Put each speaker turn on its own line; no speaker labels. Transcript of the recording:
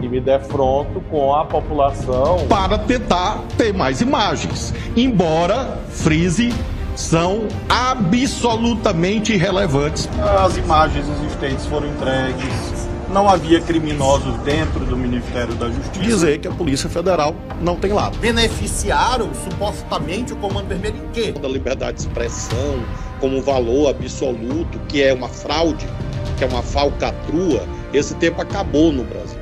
e me defronto com a população
para tentar ter mais imagens. Embora frise são absolutamente irrelevantes.
As imagens existentes foram entregues. Não havia criminosos dentro do Ministério da Justiça.
Dizer que a Polícia Federal não tem lado.
Beneficiaram supostamente o Comando Vermelho em quê?
Da liberdade de expressão como valor absoluto, que é uma fraude, que é uma falcatrua, esse tempo acabou no Brasil.